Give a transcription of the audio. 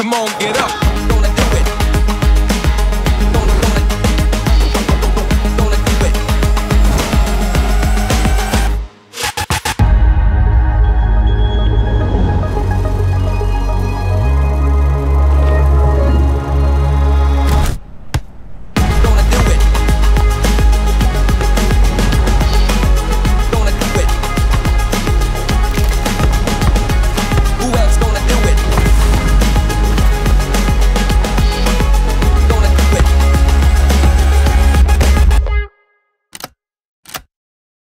Come on, get up.